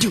You